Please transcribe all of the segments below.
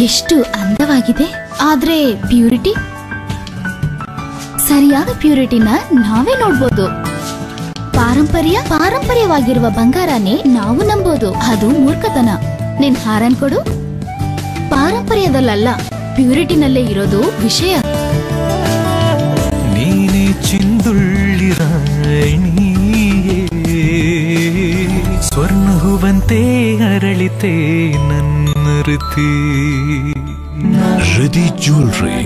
ಎಷ್ಟು ಅಂದವಾಗಿದೆ? ಆದ್ರೆ ಪ್ಯೂರಿಟಿ? ಸರಿಯಾದ ಪ್ಯೂರಿಟಿನ ನಾವೇ ನೋಡ್ಬೋದು. ಪಾರಂಪರ್ಯ ಪಾರಂಪರ್ಯವಾಗಿರುವ ಬಂಗಾರನೇ ನಾವು ನಂಬೋದು. ಅದು ಮೂರ್ಖತನ. ನಿನ್ ಹಾರನ್ ಕೊಡು. ಪಾರಂಪರ್ಯದಲ್ಲ ಪ್ಯೂರಿಟಿನಲ್ಲೇ ಇರೋದು ವಿಷಯ. ನೀನೆ ಸ್ವರ್ಣ ಹೂವಂತೆ ಅರಳಿತೆ ನನ್ನ ಋತಿ ಹೃದಿ ಜ್ಯೂಲ್ರಿ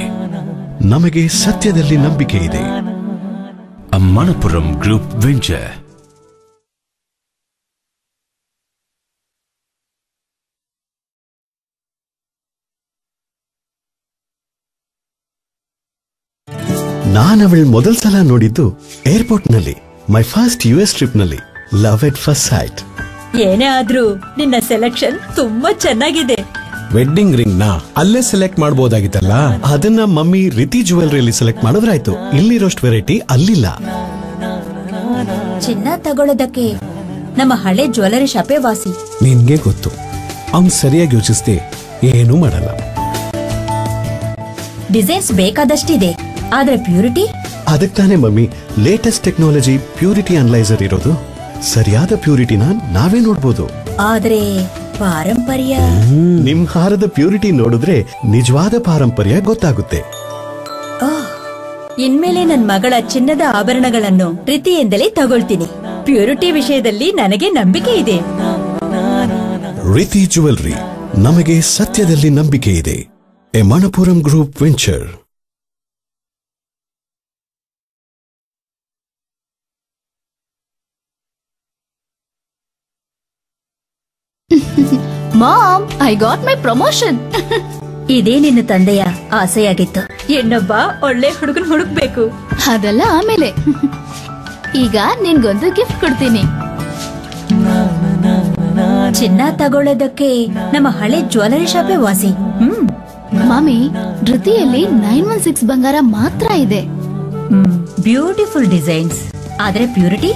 ನಮಗೆ ಸತ್ಯದಲ್ಲಿ ನಂಬಿಕೆ ಇದೆ. ಅಮ್ಮನಪುರಂ ಗ್ರೂಪ್ ವೆಂಚರ್. ನಾನವಳ್ ಮೊದಲ್ ಸಲ ನೋಡಿದ್ದು ಏರ್ಪೋರ್ಟ್ನಲ್ಲಿ ಮೈ ಫಸ್ಟ್ ಯು ಎಸ್ ಟ್ರಿಪ್ನಲ್ಲಿ. ಲವ್ ಎಟ್ ಫಸ್ಟ್ ಸೈಟ್ ಏನೇ ಆದ್ರೂ ನಿನ್ನ ಸೆಲೆಕ್ಷನ್ ತುಂಬಾ ಚೆನ್ನಾಗಿದೆ. ವೆಡ್ಡಿಂಗ್ ರಿಂಗ್ನ ಅಲ್ಲೇ ಸೆಲೆಕ್ಟ್ ಮಾಡಬಹುದಾಗಿತ್ತಲ್ಲ ಅದನ್ನ ಮಮ್ಮಿ ರೀತಿ ಜುವೆಲ್ರಿಯಲ್ಲಿ ಸೆಲೆಕ್ಟ್ ಮಾಡಿದ್ರಾಯ್ತು. ಇಲ್ಲಿರೋಷ್ಟು ವೆರೈಟಿ ಅಲ್ಲಿಲ್ಲ. ಚಿನ್ನ ತಗೊಳ್ಳೋದಕ್ಕೆ ನಮ್ಮ ಹಳೆ ಜ್ಯುವೆಲರಿ ಶಾಪೇ ವಾಸಿ. ನಿನ್ಗೆ ಗೊತ್ತು. ಅವ್ನ್ ಸರಿಯಾಗಿ ಯೋಚಿಸ್ದೆ ಏನೂ ಮಾಡಲ್ಲ. ಡಿಸೈನ್ಸ್ ಬೇಕಾದಷ್ಟಿದೆ. ಆದ್ರೆ ಪ್ಯೂರಿಟಿ ಅದಕ್ಕೆ ತಾನೇ mummy latest technology purity analyser ಇರೋದು. ಸರಿಯಾದ ಪ್ಯೂರಿಟಿನ ನಾವೇ ನೋಡ್ಬೋದು. ಆದ್ರೆ ಪಾರಂಪರ್ಯ ನಿಮ್ ಹಾರದ ಪ್ಯೂರಿಟಿ ನೋಡಿದ್ರೆ ನಿಜವಾದ ಪಾರಂಪರ್ಯ ಗೊತ್ತಾಗುತ್ತೆ. ಇನ್ಮೇಲೆ ನನ್ ಮಗಳ ಚಿನ್ನದ ಆಭರಣಗಳನ್ನು ಪ್ರೀತಿಯಿಂದಲೇ ತಗೊಳ್ತೀನಿ. ಪ್ಯೂರಿಟಿ ವಿಷಯದಲ್ಲಿ ನನಗೆ ನಂಬಿಕೆ ಇದೆ. ರೀತಿ ಜುವೆಲ್ರಿ ನಮಗೆ ಸತ್ಯದಲ್ಲಿ ನಂಬಿಕೆ ಇದೆ. A Manappuram group venture. Mom I got my promotion ಇದೇ ನಿನ್ನ ತಂದೆಯ ಆಸೆಯಾಗಿತ್ತು. ಇನ್ನೊಬ್ಬ ಒಳ್ಳೆ ಹುಡುಗನ್ ಹುಡುಕ್ಬೇಕು. ಅದೆಲ್ಲ ಆಮೇಲೆ. ಈಗ ನಿನ್ಗೊಂದು ಗಿಫ್ಟ್ ಕೊಡ್ತೀನಿ. ಚಿನ್ನ ತಗೊಳ್ಳೋದಕ್ಕೆ ನಮ್ಮ ಹಳೆ ಜ್ಯುವೆಲರಿ ಶಾಪೇ ವಾಸಿ. ಹ್ಮ್. ಮಾಮಿ ಧೃತಿಯಲ್ಲಿ ನೈನ್ ಒನ್ ಸಿಕ್ಸ್ ಬಂಗಾರ ಮಾತ್ರ ಇದೆ. ಬ್ಯೂಟಿಫುಲ್ ಡಿಸೈನ್ಸ್ ಆದ್ರೆ ಪ್ಯೂರಿಟಿ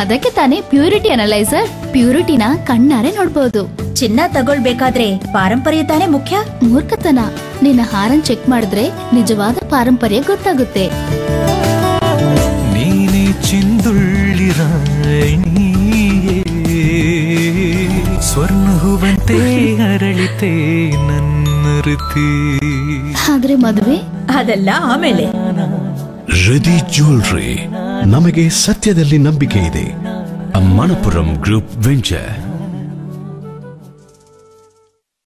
ಅದಕ್ಕೆ ತಾನೇ ಪ್ಯೂರಿಟಿ ಅನಲೈಸರ್ ಪ್ಯೂರಿಟಿನ ಕಣ್ಣಾರೆ ನೋಡ್ಬೋದು. ಚಿನ್ನ ತಗೊಳ್ಬೇಕಾದ್ರೆ ಪಾರಂಪರ್ಯ ತಾನೇ ಮುಖ್ಯ? ಮೂರ್ಖತನ. ನಿನ್ನ ಹಾರನ್ ಚೆಕ್ ಮಾಡಿದ್ರೆ ನಿಜವಾದ ಪಾರಂಪರ್ಯ ಗೊತ್ತಾಗುತ್ತೆ. ನೀನೆ ಚಿಂದುಳ್ಳಿ ರಾಣಿಯೇ ಸ್ವರ್ಣ ಹೂವಂತೆ ಅರಳಿತೆ ನನ್ನ ಋತಿ ಆದ್ರೆ ಮದುವೆ? ಅದೆಲ್ಲ ಆಮೇಲೆ. ಹೃದಿ ಜ್ಯುವೆಲ್ರಿ. ನಮಗೆ ಸತ್ಯದಲ್ಲಿ ನಂಬಿಕೆ ಇದೆ. A Manapuram Group venture.